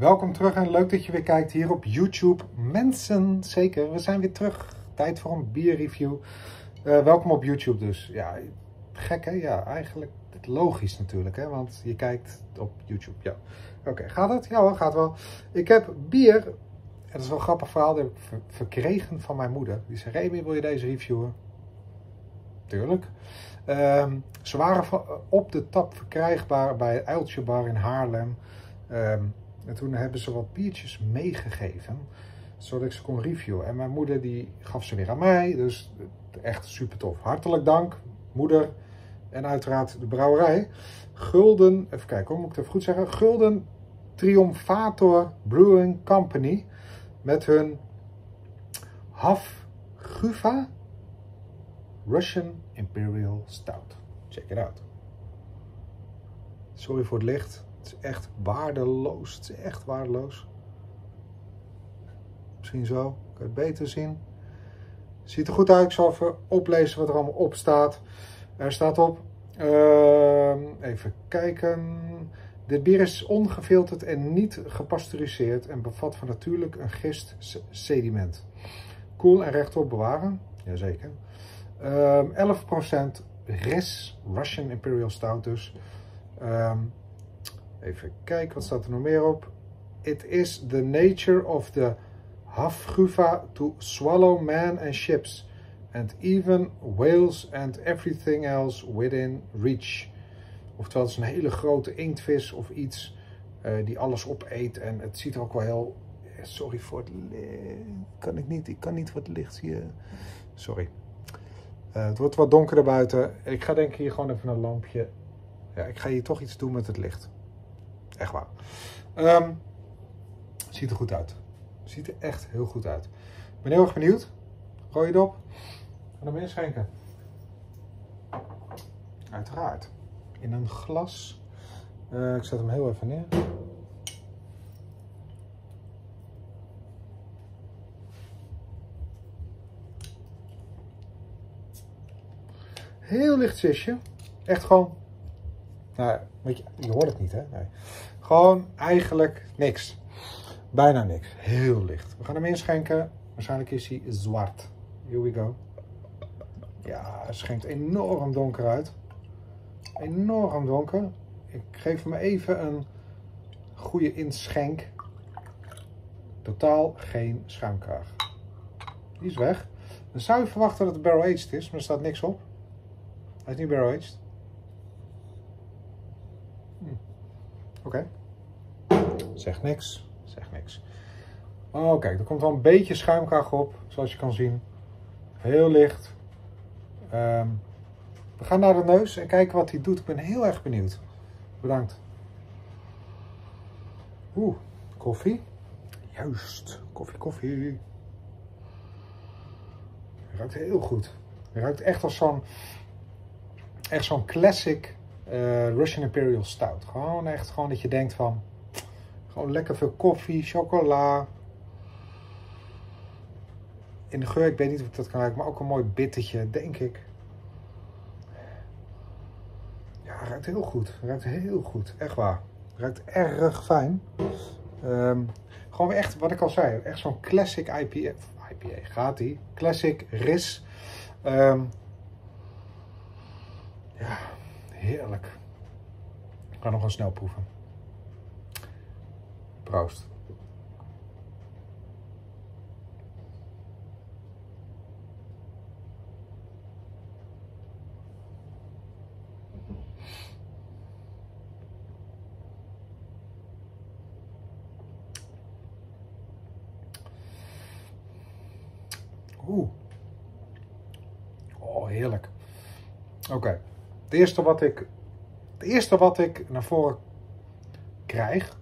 Welkom terug en leuk dat je weer kijkt hier op YouTube. Mensen, zeker, we zijn weer terug. Tijd voor een bierreview. Uh, welkom op YouTube dus. Ja, gek hè? Ja, eigenlijk logisch natuurlijk, hè? want je kijkt op YouTube. Ja. Oké, gaat het? Ja hoor, gaat wel. Ik heb bier, en dat is wel een grappig verhaal, dat ik verkregen van mijn moeder. Die zei, Remy, wil je deze reviewen? Tuurlijk. Um, ze waren op de tap verkrijgbaar bij Uiltje Bar in Haarlem. Um, en toen hebben ze wat biertjes meegegeven, zodat ik ze kon reviewen. En mijn moeder die gaf ze weer aan mij, dus echt super tof. Hartelijk dank, moeder. En uiteraard de brouwerij. Gulden, even kijken hoe moet ik het even goed zeggen. Gulden Triumphator Brewing Company. Met hun Hafguva Russian Imperial Stout. Check it out. Sorry voor het licht. Het is echt waardeloos. Het is echt waardeloos. Misschien zo. Kan het beter zien. Ziet er goed uit. Ik zal even oplezen wat er allemaal op staat. Er staat op. Uh, even kijken. Dit bier is ongefilterd en niet gepasteuriseerd en bevat van natuurlijk een gist sediment. Koel en rechtop bewaren. Jazeker. Um, 11% RIS, Russian Imperial Stout dus. Um, even kijken, wat staat er nog meer op? It is the nature of the Hafguva to swallow man and ships and even whales and everything else within reach. Oftewel, het is een hele grote inktvis of iets uh, die alles opeet. En het ziet er ook wel heel... Sorry voor het Kan ik niet. Ik kan niet wat licht hier. Sorry. Uh, het wordt wat donkerder buiten. Ik ga denk ik hier gewoon even een lampje. Ja, ik ga hier toch iets doen met het licht. Echt waar. Um, ziet er goed uit. Ziet er echt heel goed uit. Ik ben heel erg benieuwd. Gooi het op. Ga hem inschenken. Uiteraard. In een glas. Uh, ik zet hem heel even neer. Heel licht zisje. Echt gewoon. Nou, weet je, hoort het niet, hè? Nee. Gewoon eigenlijk niks. Bijna niks. Heel licht. We gaan hem inschenken. Waarschijnlijk is hij zwart. Here we go. Ja, het schenkt enorm donker uit. Enorm donker. Ik geef hem even een goede inschenk. Totaal geen schuimkraag. Die is weg. Dan zou je verwachten dat het barrel aged is, maar er staat niks op. Hij is niet barrel aged. Hm. Oké. Zeg niks. Zeg niks. Oh, kijk, er komt wel een beetje schuimkraag op, zoals je kan zien. Heel licht. Um, we gaan naar de neus en kijken wat hij doet. Ik ben heel erg benieuwd. Bedankt. Oeh, koffie. Juist, koffie, koffie. Ruikt heel goed. Ruikt echt als zo'n echt zo'n classic uh, Russian Imperial Stout. Gewoon echt gewoon dat je denkt van gewoon lekker veel koffie, chocola. In de geur, ik weet niet of ik dat kan ruiken, maar ook een mooi bittertje, denk ik. Ja, ruikt heel goed. Ruikt heel goed, echt waar. Ruikt erg fijn. Um, gewoon echt, wat ik al zei, echt zo'n classic IPA. IPA gaat die. Classic RIS. Um, ja, heerlijk. Ik ga nog een snel proeven. Proost. Oeh. Oh, heerlijk. Oké. Het eerste wat ik het eerste wat ik naar voren krijg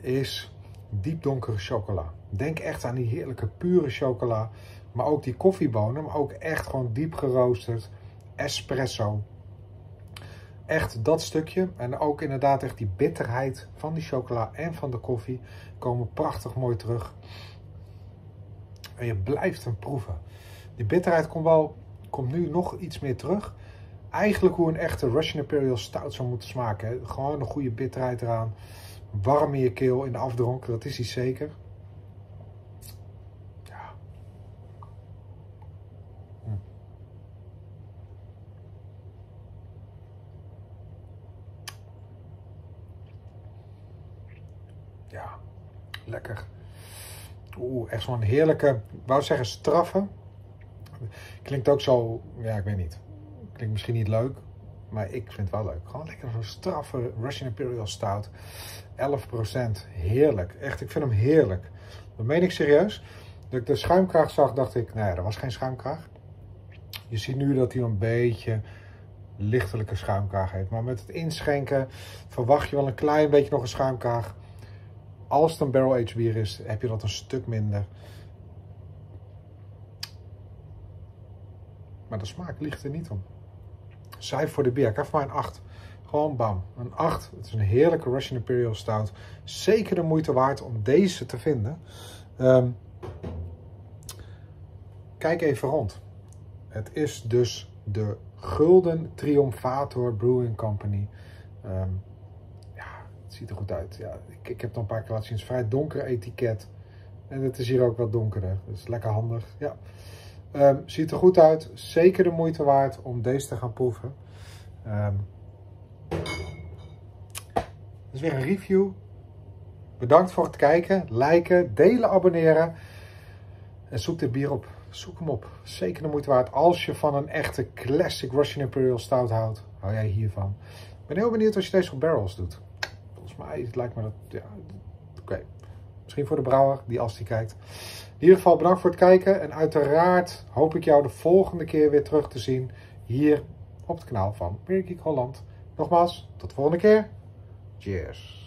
is diepdonkere chocola. Denk echt aan die heerlijke pure chocola, maar ook die koffiebonen, maar ook echt gewoon diep geroosterd espresso. Echt dat stukje en ook inderdaad echt die bitterheid van die chocola en van de koffie komen prachtig mooi terug. En je blijft hem proeven. Die bitterheid komt, wel, komt nu nog iets meer terug. Eigenlijk hoe een echte Russian Imperial Stout zou moeten smaken. Gewoon een goede bitterheid eraan. warm in je keel in de afdronk, dat is hij zeker. Ja. Hm. Ja, lekker. Oeh, echt zo'n heerlijke, wou zeggen straffe. Klinkt ook zo, ja, ik weet niet. Klinkt misschien niet leuk, maar ik vind het wel leuk. Gewoon lekker zo'n straffe Russian Imperial Stout. 11%. Heerlijk. Echt, ik vind hem heerlijk. Dat meen ik serieus. Dat ik de schuimkraag zag, dacht ik, nou ja, er was geen schuimkraag. Je ziet nu dat hij een beetje lichtelijke schuimkraag heeft. Maar met het inschenken verwacht je wel een klein beetje nog een schuimkraag. Als het een barrel-aged bier is, heb je dat een stuk minder. Maar de smaak ligt er niet om. Cijfer voor de bier. Ik heb mij een 8. Gewoon bam. Een 8. Het is een heerlijke Russian Imperial Stout. Zeker de moeite waard om deze te vinden. Um, kijk even rond. Het is dus de Gulden Triumphator Brewing Company. Um, ja, het ziet er goed uit. Ja, ik, ik heb het een paar keer zien. Het is vrij donker etiket. En het is hier ook wat donkerder. Dus lekker handig. Ja. Um, ziet er goed uit. Zeker de moeite waard om deze te gaan proeven. Dat is weer een review. Bedankt voor het kijken, liken, delen, abonneren. En zoek dit bier op. Zoek hem op. Zeker de moeite waard. Als je van een echte classic Russian Imperial Stout houdt, hou jij hiervan. Ik ben heel benieuwd als je deze op barrels doet. Volgens mij lijkt me dat... Ja, Oké. Misschien voor de brouwer, die als die kijkt. In ieder geval bedankt voor het kijken. En uiteraard hoop ik jou de volgende keer weer terug te zien. Hier op het kanaal van Beer Geek Holland. Nogmaals, tot de volgende keer. Cheers.